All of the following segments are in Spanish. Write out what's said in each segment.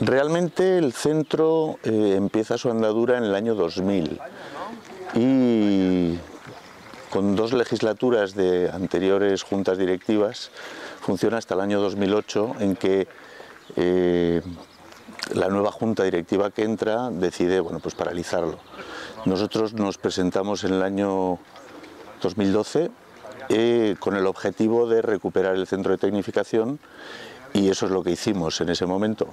Realmente el centro eh, empieza su andadura en el año 2000 y con dos legislaturas de anteriores juntas directivas funciona hasta el año 2008 en que eh, la nueva junta directiva que entra decide bueno, pues paralizarlo. Nosotros nos presentamos en el año 2012 eh, con el objetivo de recuperar el centro de tecnificación y eso es lo que hicimos en ese momento.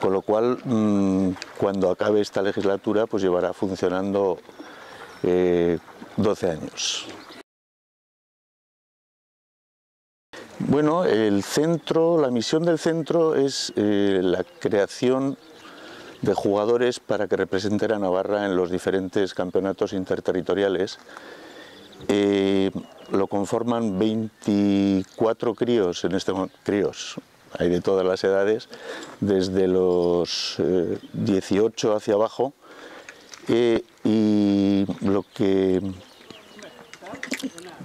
Con lo cual, mm, cuando acabe esta legislatura, pues llevará funcionando 12 eh, años. Bueno, el centro, la misión del centro es eh, la creación de jugadores para que representen a Navarra en los diferentes campeonatos interterritoriales. Eh, lo conforman 24 críos en este críos, hay de todas las edades, desde los 18 eh, hacia abajo, y lo que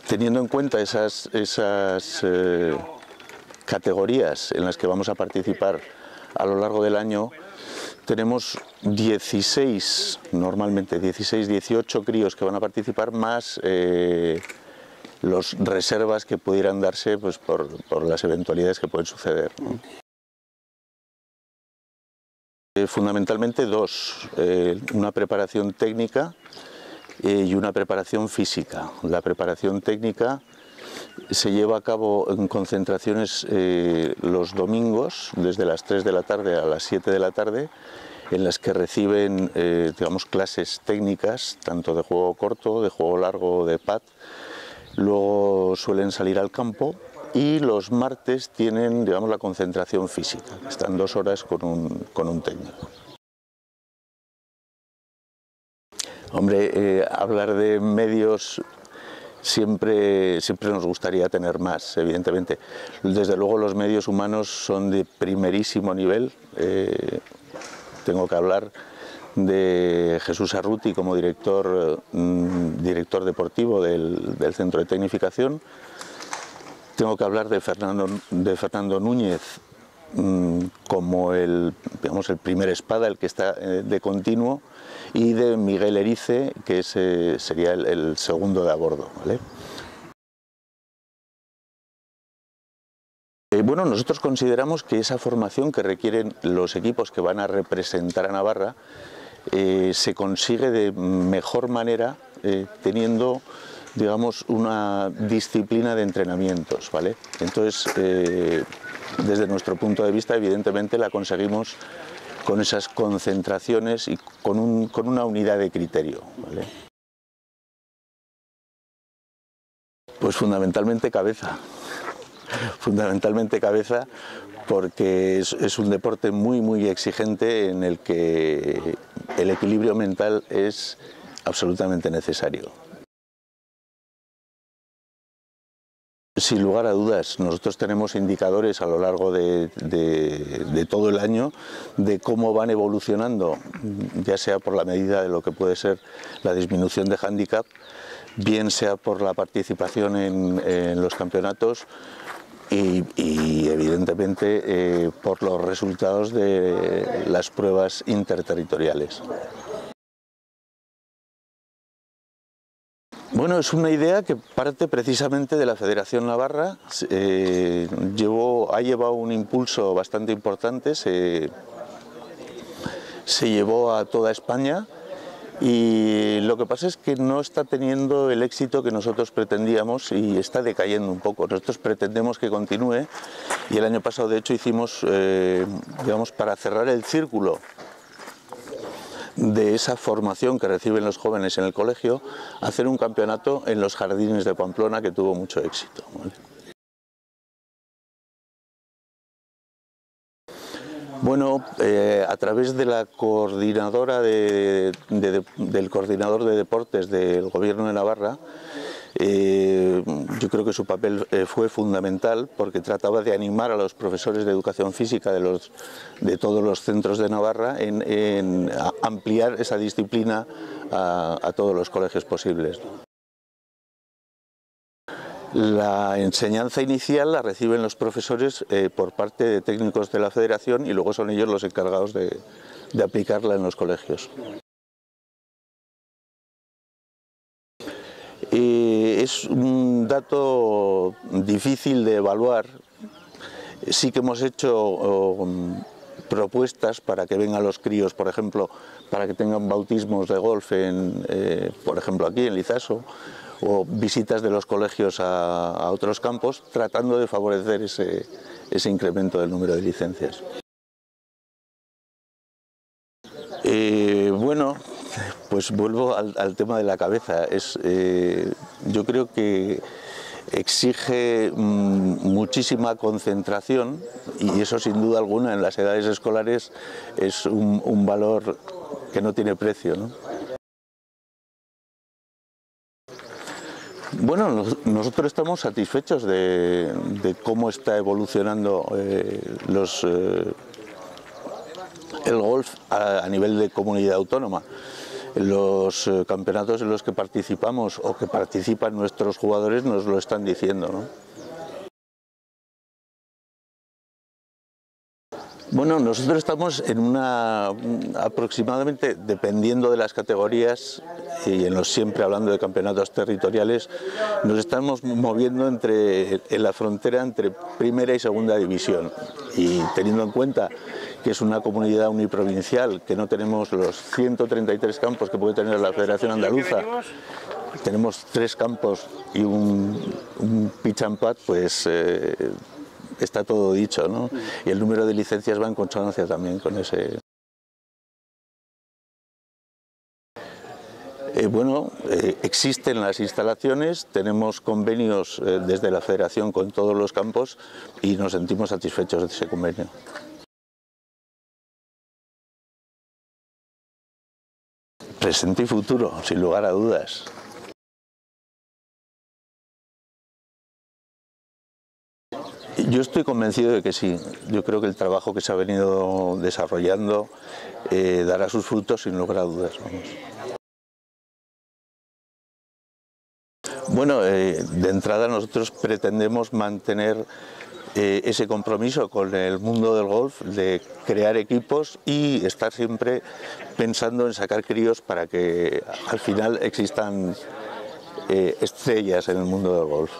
teniendo en cuenta esas, esas eh, categorías en las que vamos a participar a lo largo del año, tenemos 16, normalmente 16, 18 críos que van a participar, más eh, los reservas que pudieran darse pues, por, las eventualidades que pueden suceder. Eh, fundamentalmente dos, una preparación técnica eh, y una preparación física. La preparación técnica se lleva a cabo en concentraciones eh, los domingos, desde las 3 de la tarde a las 7 de la tarde, en las que reciben eh, digamos, clases técnicas, tanto de juego corto, de juego largo, de pad. Luego suelen salir al campo y los martes tienen digamos, la concentración física. Están dos horas con un, con un técnico. Hombre, eh, hablar de medios siempre, siempre nos gustaría tener más, evidentemente. Desde luego los medios humanos son de primerísimo nivel. Eh, tengo que hablar de Jesús Arruti como director, mm, director deportivo del, Centro de Tecnificación. Tengo que hablar de Fernando, de Fernando Núñez mm, como el, digamos, el primer espada, el que está eh, de continuo y de Miguel Erice, que sería el, segundo de a bordo. Eh, bueno, nosotros consideramos que esa formación que requieren los equipos que van a representar a Navarra eh, se consigue de mejor manera eh, teniendo digamos una disciplina de entrenamientos, ¿vale? Entonces, desde nuestro punto de vista, evidentemente la conseguimos con esas concentraciones y con, una unidad de criterio. Pues fundamentalmente cabeza, fundamentalmente cabeza porque es, un deporte muy muy exigente en el que el equilibrio mental es absolutamente necesario. Sin lugar a dudas, nosotros tenemos indicadores a lo largo de, todo el año de cómo van evolucionando, ya sea por la medida de lo que puede ser la disminución de hándicap, bien sea por la participación en, los campeonatos y, evidentemente eh, por los resultados de las pruebas interterritoriales. Bueno, es una idea que parte precisamente de la Federación Navarra, eh, ha llevado un impulso bastante importante, se, llevó a toda España y lo que pasa es que no está teniendo el éxito que nosotros pretendíamos y está decayendo un poco. Nosotros pretendemos que continúe y el año pasado de hecho hicimos, eh, digamos, para cerrar el círculo de esa formación que reciben los jóvenes en el colegio, hacer un campeonato en los jardines de Pamplona que tuvo mucho éxito. Bueno, eh, a través de la coordinadora del coordinador de deportes del Gobierno de Navarra, eh, yo creo que su papel eh, fue fundamental porque trataba de animar a los profesores de educación física de, los, de todos los centros de Navarra en, ampliar esa disciplina a, todos los colegios posibles. La enseñanza inicial la reciben los profesores eh, por parte de técnicos de la federación y luego son ellos los encargados de, aplicarla en los colegios. es un dato difícil de evaluar. Sí que hemos hecho um, propuestas para que vengan los críos, por ejemplo, para que tengan bautismos de golf, eh, por ejemplo aquí en Lizaso, o visitas de los colegios a, otros campos, tratando de favorecer ese, ese incremento del número de licencias. Eh, bueno, pues vuelvo al, tema de la cabeza. Es, eh, yo creo que exige mm, muchísima concentración y eso sin duda alguna en las edades escolares es un, valor que no tiene precio. Bueno, nosotros estamos satisfechos de, cómo está evolucionando eh, los, eh, el golf a nivel de comunidad autónoma los eh, campeonatos en los que participamos o que participan nuestros jugadores nos lo están diciendo. ¿no? Bueno, nosotros estamos en una aproximadamente, dependiendo de las categorías, y en los siempre hablando de campeonatos territoriales, nos estamos moviendo entre, en la frontera entre primera y segunda división. Y teniendo en cuenta que es una comunidad uniprovincial, que no tenemos los 133 campos que puede tener la Federación Andaluza, tenemos tres campos y un, un pitch and pad, pues eh, está todo dicho, ¿no? Y el número de licencias va en consonancia también con ese... Eh, bueno, eh, existen las instalaciones, tenemos convenios eh, desde la federación con todos los campos y nos sentimos satisfechos de ese convenio. Presente y futuro, sin lugar a dudas. Yo estoy convencido de que sí. Yo creo que el trabajo que se ha venido desarrollando eh, dará sus frutos sin lugar a dudas. Bueno, eh, de entrada nosotros pretendemos mantener eh, ese compromiso con el mundo del golf, de crear equipos y estar siempre pensando en sacar críos para que al final existan estrellas en el mundo del golf.